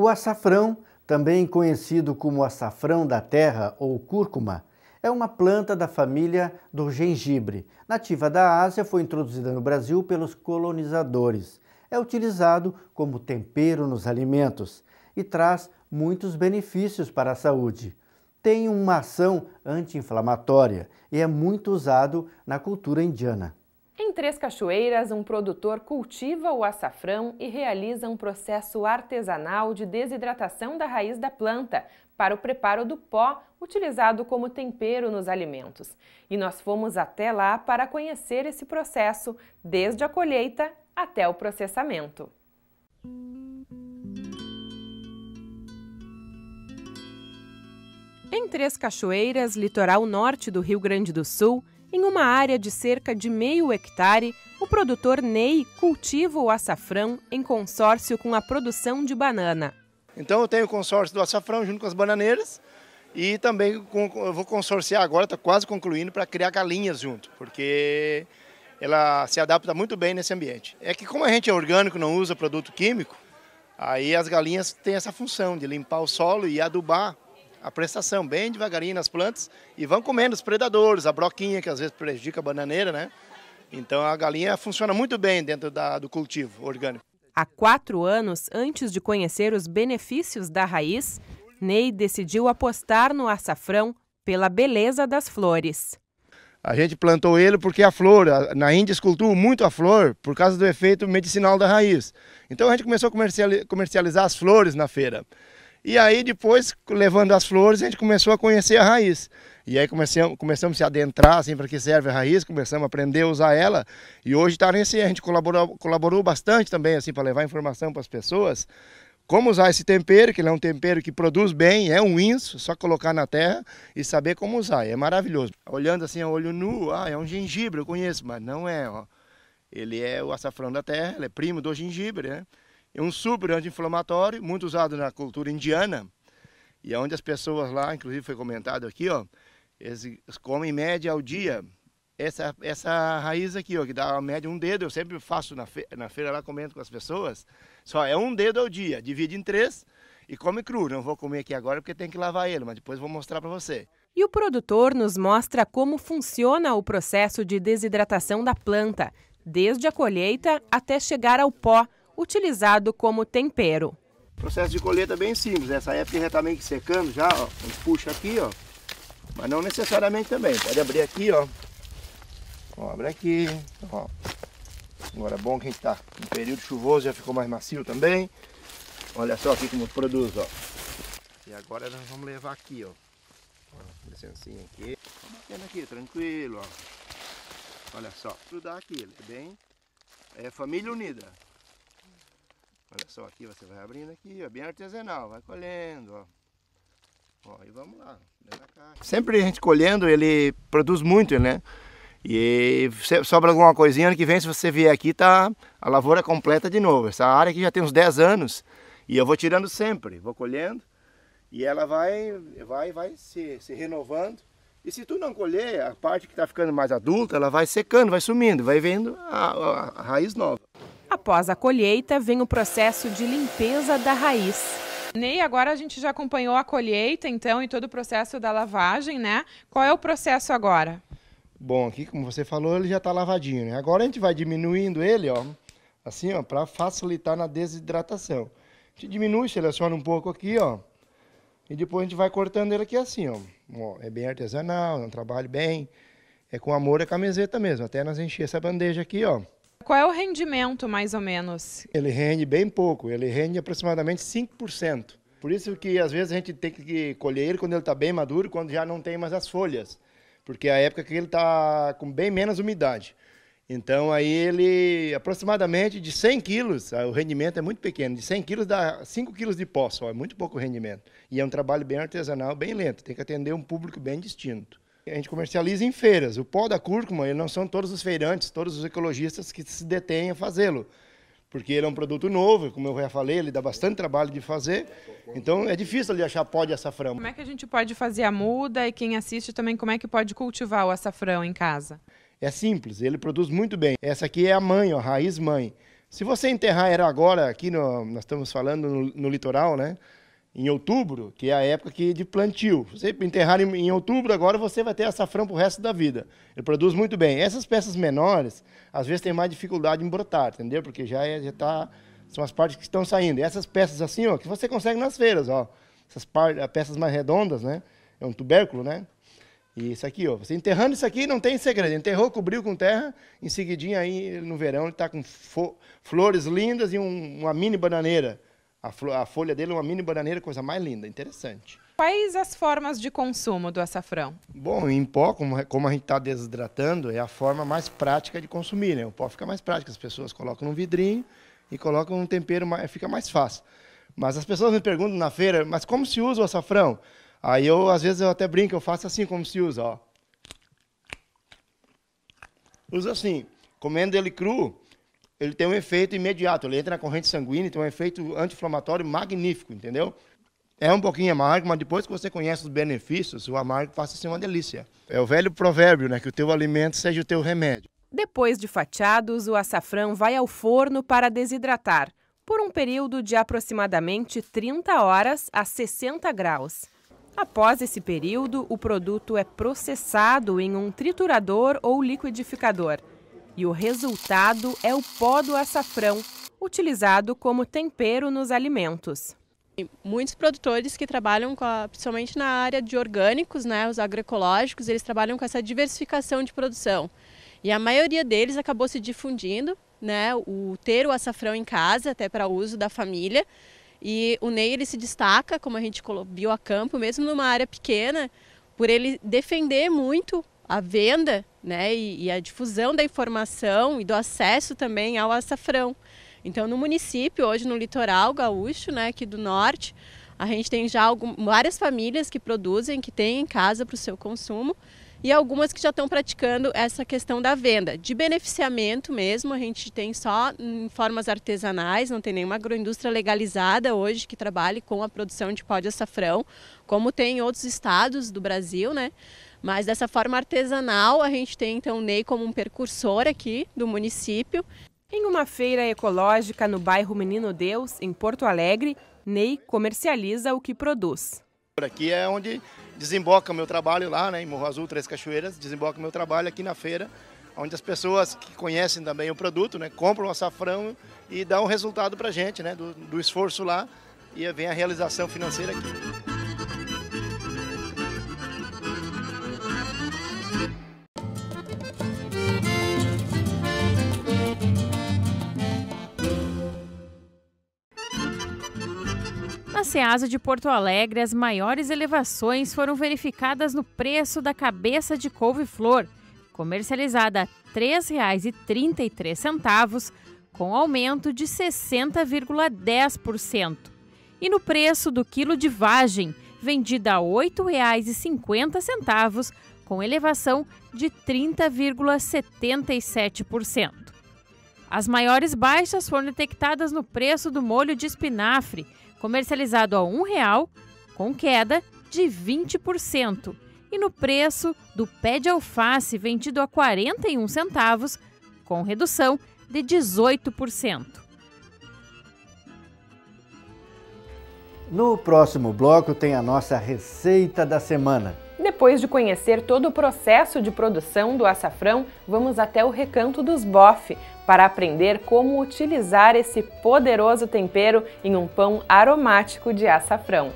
O açafrão, também conhecido como açafrão da terra ou cúrcuma, é uma planta da família do gengibre. Nativa da Ásia, foi introduzida no Brasil pelos colonizadores. É utilizado como tempero nos alimentos e traz muitos benefícios para a saúde. Tem uma ação anti-inflamatória e é muito usado na cultura indiana. Três Cachoeiras, um produtor cultiva o açafrão e realiza um processo artesanal de desidratação da raiz da planta para o preparo do pó utilizado como tempero nos alimentos. E nós fomos até lá para conhecer esse processo, desde a colheita até o processamento. Em Três Cachoeiras, litoral norte do Rio Grande do Sul, em uma área de cerca de meio hectare, o produtor Ney cultiva o açafrão em consórcio com a produção de banana. Então eu tenho o consórcio do açafrão junto com as bananeiras e também eu vou consorciar agora, está quase concluindo, para criar galinhas junto, porque ela se adapta muito bem nesse ambiente. É que como a gente é orgânico, não usa produto químico, aí as galinhas têm essa função de limpar o solo e adubar a prestação bem devagarinho nas plantas e vão comendo os predadores, a broquinha que às vezes prejudica a bananeira, né? Então a galinha funciona muito bem dentro da, do cultivo orgânico. Há quatro anos, antes de conhecer os benefícios da raiz, Ney decidiu apostar no açafrão pela beleza das flores. A gente plantou ele porque a flor, na Índia se cultua muito a flor por causa do efeito medicinal da raiz. Então a gente começou a comercializar as flores na feira. E aí depois, levando as flores, a gente começou a conhecer a raiz. E aí começamos, começamos a se adentrar, assim, para que serve a raiz, começamos a aprender a usar ela. E hoje está nesse, a gente colaborou, colaborou bastante também, assim, para levar informação para as pessoas. Como usar esse tempero, que ele é um tempero que produz bem, é um inso, só colocar na terra e saber como usar. É maravilhoso. Olhando assim a olho nu, ah, é um gengibre, eu conheço, mas não é, ó. Ele é o açafrão da terra, ele é primo do gengibre, né? É um super anti-inflamatório, muito usado na cultura indiana, e é onde as pessoas lá, inclusive foi comentado aqui, ó, eles comem em média ao dia essa, essa raiz aqui, ó, que dá a média um dedo, eu sempre faço na, fe na feira lá, comento com as pessoas, só é um dedo ao dia, divide em três e come cru. Não vou comer aqui agora porque tem que lavar ele, mas depois vou mostrar para você. E o produtor nos mostra como funciona o processo de desidratação da planta, desde a colheita até chegar ao pó, utilizado como tempero. O processo de colheita é bem simples, nessa época já está meio que secando já, ó. A gente puxa aqui, ó. Mas não necessariamente também, pode abrir aqui, ó. ó abre aqui, ó. Agora é bom que a gente está no período chuvoso, já ficou mais macio também. Olha só aqui como produz, ó. E agora nós vamos levar aqui, ó. licencinha aqui. Batendo aqui, tranquilo, ó. Olha só, grudar aqui, ele é bem... É família unida. Olha só, aqui você vai abrindo aqui, ó, bem artesanal, vai colhendo, ó. Ó, e vamos lá, Sempre a gente colhendo, ele produz muito, né? E sobra alguma coisinha, ano que vem, se você vier aqui, tá a lavoura completa de novo. Essa área aqui já tem uns 10 anos e eu vou tirando sempre, vou colhendo e ela vai, vai, vai se, se renovando. E se tu não colher, a parte que está ficando mais adulta, ela vai secando, vai sumindo, vai vendo a, a, a raiz nova. Após a colheita, vem o processo de limpeza da raiz. Ney, agora a gente já acompanhou a colheita, então, e todo o processo da lavagem, né? Qual é o processo agora? Bom, aqui, como você falou, ele já está lavadinho, né? Agora a gente vai diminuindo ele, ó, assim, ó, para facilitar na desidratação. A gente diminui, seleciona um pouco aqui, ó, e depois a gente vai cortando ele aqui assim, ó. ó é bem artesanal, é um trabalho bem, é com amor a camiseta mesmo, até nós encher essa bandeja aqui, ó. Qual é o rendimento, mais ou menos? Ele rende bem pouco, ele rende aproximadamente 5%. Por isso que às vezes a gente tem que colher ele quando ele está bem maduro, quando já não tem mais as folhas. Porque é a época que ele está com bem menos umidade. Então aí ele, aproximadamente de 100 quilos, o rendimento é muito pequeno, de 100 quilos dá 5 quilos de pó só, é muito pouco rendimento. E é um trabalho bem artesanal, bem lento, tem que atender um público bem distinto a gente comercializa em feiras. O pó da cúrcuma, ele não são todos os feirantes, todos os ecologistas que se detêm a fazê-lo. Porque ele é um produto novo, como eu já falei, ele dá bastante trabalho de fazer. Então é difícil de achar pó de açafrão. Como é que a gente pode fazer a muda e quem assiste também, como é que pode cultivar o açafrão em casa? É simples, ele produz muito bem. Essa aqui é a mãe, ó, a raiz mãe. Se você enterrar ela agora, aqui no, nós estamos falando no, no, litoral, né? Em outubro, que é a época que de plantio. Você enterrar em, em outubro, agora você vai ter açafrão para o resto da vida. Ele produz muito bem. Essas peças menores, às vezes tem mais dificuldade em brotar, entendeu? Porque já é, já está são as partes que estão saindo. E essas peças assim, ó, que você consegue nas feiras, ó. Essas peças mais redondas, né? É um tubérculo, né? E isso aqui, ó, você enterrando isso aqui não tem segredo. Enterrou, cobriu com terra, em seguidinho aí no verão ele está com flores lindas e um, uma mini bananeira. A, a, folha dele é uma mini bananeira, coisa mais linda, interessante. Quais as formas de consumo do açafrão? Bom, em pó, como, como a gente está desidratando, é a forma mais prática de consumir, né? O pó fica mais prático, as pessoas colocam num vidrinho e colocam um tempero, fica mais fácil. Mas as pessoas me perguntam na feira, mas como se usa o açafrão? Aí eu, às vezes, eu até brinco, eu faço assim como se usa, ó. Usa assim, comendo ele cru, ele tem um efeito imediato, ele entra na corrente sanguínea, tem um efeito anti-inflamatório magnífico, entendeu? É um pouquinho amargo, mas depois que você conhece os benefícios, o amargo passa a ser uma delícia. É o velho provérbio, né, que o teu alimento seja o teu remédio. Depois de fatiados, o açafrão vai ao forno para desidratar, por um período de aproximadamente 30 horas a 60 graus. Após esse período, o produto é processado em um triturador ou liquidificador. E o resultado é o pó do açafrão, utilizado como tempero nos alimentos. Muitos produtores que trabalham a, principalmente na área de orgânicos, né, os agroecológicos, eles trabalham com essa diversificação de produção. E a maioria deles acabou se difundindo, né, o ter o açafrão em casa, até para uso da família, e o Ney ele se destaca, como a gente viu a campo, mesmo numa área pequena, por ele defender muito a venda né, e, e, a difusão da informação e do acesso também ao açafrão. Então, no município, hoje no litoral gaúcho, né, aqui do norte, a gente tem já algumas, várias famílias que produzem, que têm em casa para o seu consumo e algumas que já estão praticando essa questão da venda. De beneficiamento mesmo, a gente tem só em formas artesanais, não tem nenhuma agroindústria legalizada hoje que trabalhe com a produção de pó de açafrão, como tem em outros estados do Brasil, né? Mas dessa forma artesanal, a gente tem então o NEI como um percursor aqui do município. Em uma feira ecológica no bairro Menino Deus, em Porto Alegre, Ney comercializa o que produz. Aqui é onde desemboca o meu trabalho lá, né, em Morro Azul, Três Cachoeiras, desemboca o meu trabalho aqui na feira, onde as pessoas que conhecem também o produto, né, compram o açafrão e dão o resultado para a gente, né, do, do esforço lá e vem a realização financeira aqui. Ceasa de Porto Alegre, as maiores elevações foram verificadas no preço da cabeça de couve-flor, comercializada a R$ 3,33, com aumento de 60,10%. E no preço do quilo de vagem, vendida a R$ 8,50, com elevação de 30,77%. As maiores baixas foram detectadas no preço do molho de espinafre, comercializado a R$ real, com queda de 20%, e no preço do pé de alface vendido a 41 centavos, com redução de 18%. No próximo bloco tem a nossa receita da semana. Depois de conhecer todo o processo de produção do açafrão, vamos até o Recanto dos Boff para aprender como utilizar esse poderoso tempero em um pão aromático de açafrão.